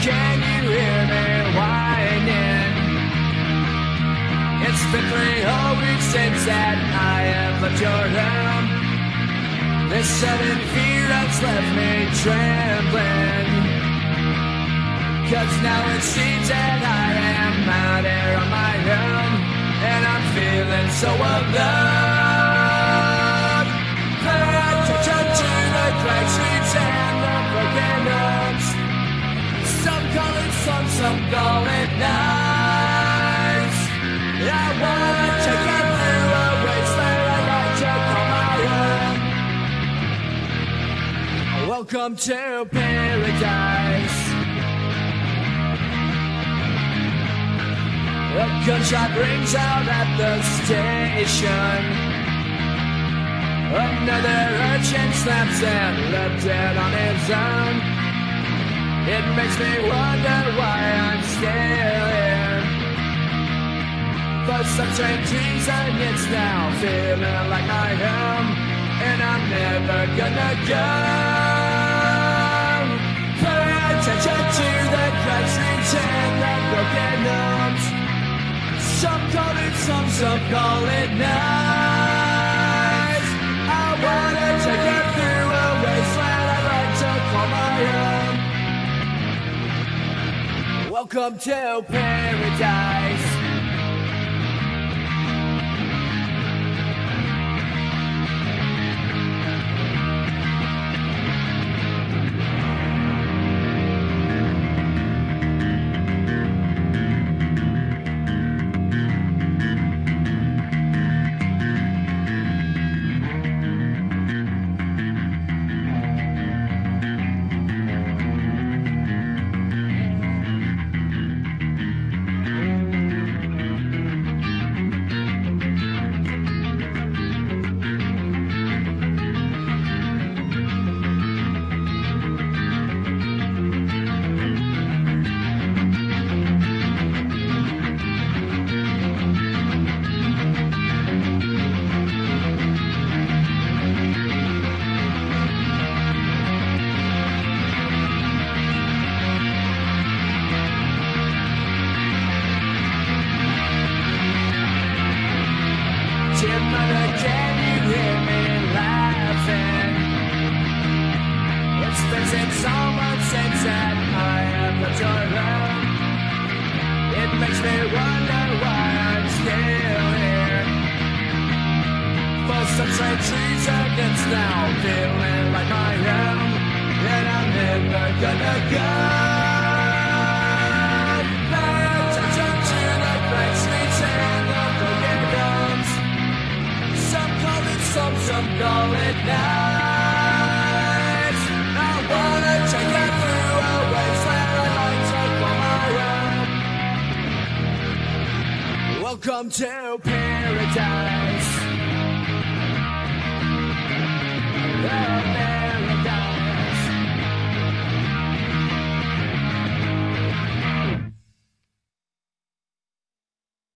Can you hear me whining? It's been three whole weeks since that I have left your home. This sudden fear that's left me trembling. Cause now it seems that I am out here on my own, and I'm feeling so alone. It some, call nights. I wanna take you through a wasteland I'd like to my own. Welcome to paradise. A gunshot rings out at the station. Another urchin snaps and left dead on his own. It makes me wonder why I'm still here. For some strange reason, it's now feeling like I am and I'm never gonna go. Pay attention to the countries and the broken homes. Some call it some, some call it nice. Welcome to paradise. It makes me wonder why I'm still here. For some strange reason, it's now feeling like my and I'm never gonna go. To the the. Some call it some, some call it nights. Welcome to paradise. Oh,